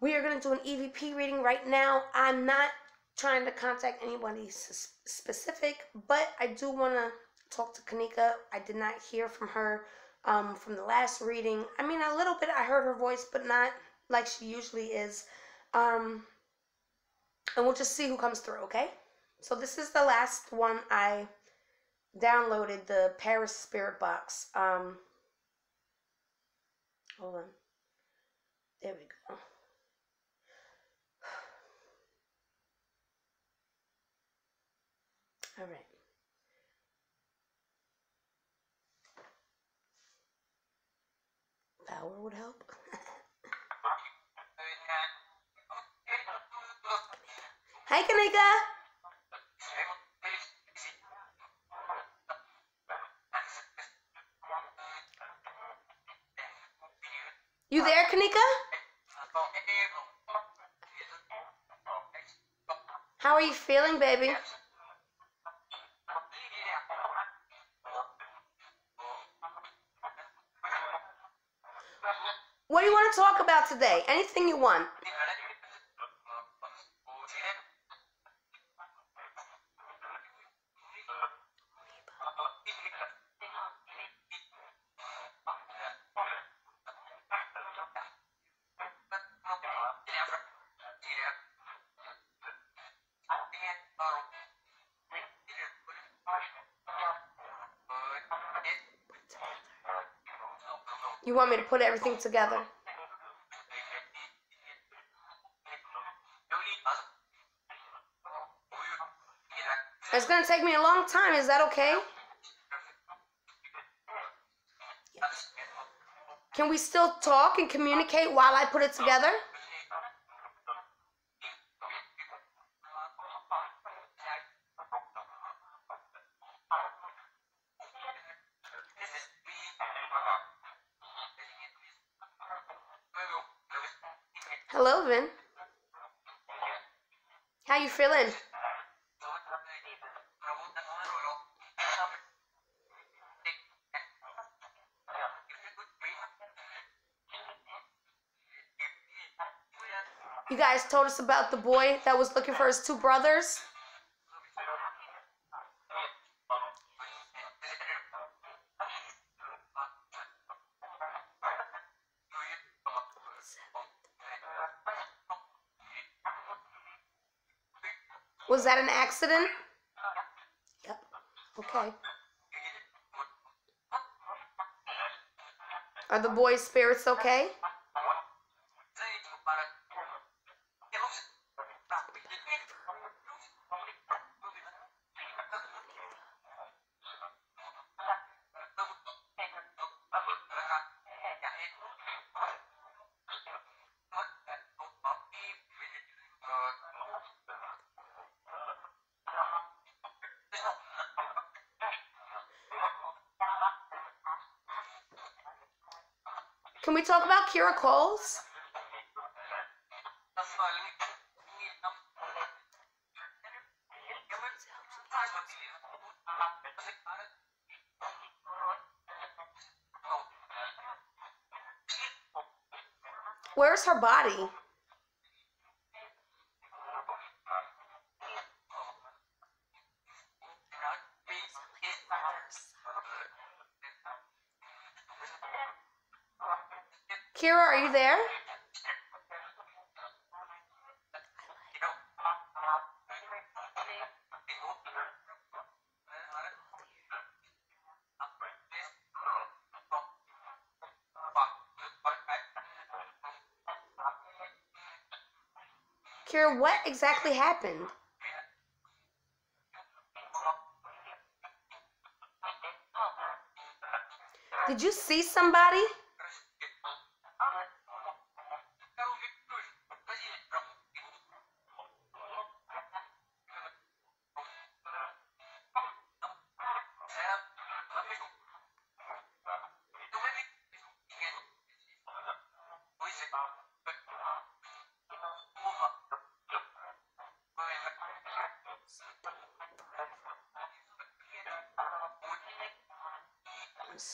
We are going to do an EVP reading right now. I'm not trying to contact anybody specific, but I do want to talk to Kenneka. I did not hear from her um, from the last reading. I mean, a little bit I heard her voice, but not like she usually is. Um, and we'll just see who comes through, okay? So this is the last one I downloaded, the Paris Spirit Box. Um, hold on. There we go. All right. Power would help. Hi, Kenneka. You there, Kenneka? How are you feeling, baby? What do you to talk about today? Anything you want. You want me to put everything together? It's going to take me a long time. Is that okay? Can we still talk and communicate while I put it together? Hello, Vin. How you feeling? You guys told us about the boy that was looking for his two brothers. Was that an accident? Yep. Okay. Are the boys' spirits okay? Can we talk about Kierra Coles? Where's her body? Kierra, are you there? Kierra, what exactly happened? Did you see somebody?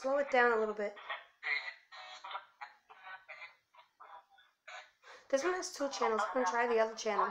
Slow it down a little bit. This one has two channels. I'm gonna try the other channel.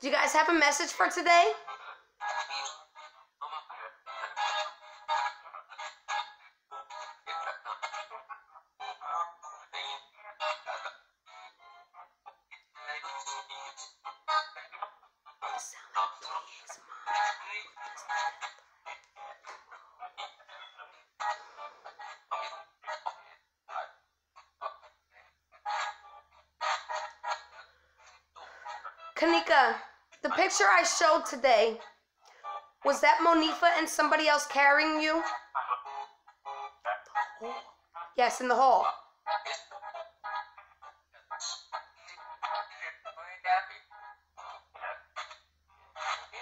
Do you guys have a message for today? Kenneka, the picture I showed today, was that Monifa and somebody else carrying you? Yes, in the hall.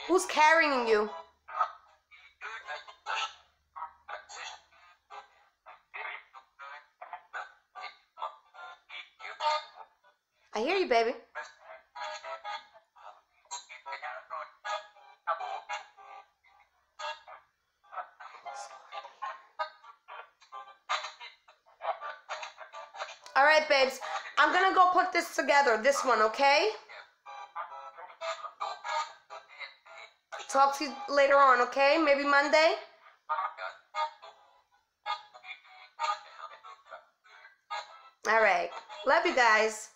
Who's carrying you? I hear you, baby. All right, babes. I'm gonna go put this together. This one, okay? Talk to you later on, okay? Maybe Monday? All right. Love you guys.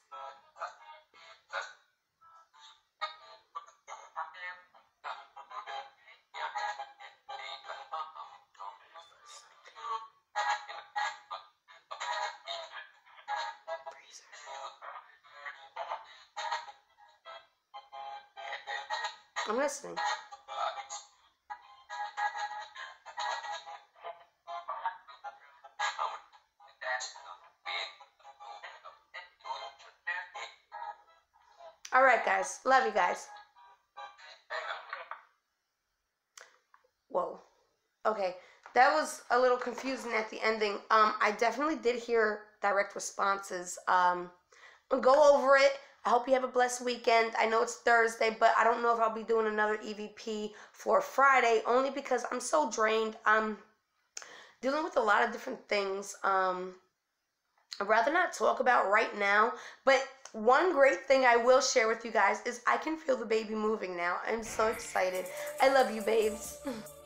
I'm listening. All right, guys. Love you guys. Whoa. Okay. That was a little confusing at the ending. Um, I definitely did hear direct responses. Um, go over it. I hope you have a blessed weekend. I know it's Thursday, but I don't know if I'll be doing another EVP for Friday only because I'm so drained. I'm dealing with a lot of different things. Um, I'd rather not talk about right now, but one great thing I will share with you guys is I can feel the baby moving now. I'm so excited. I love you, babes.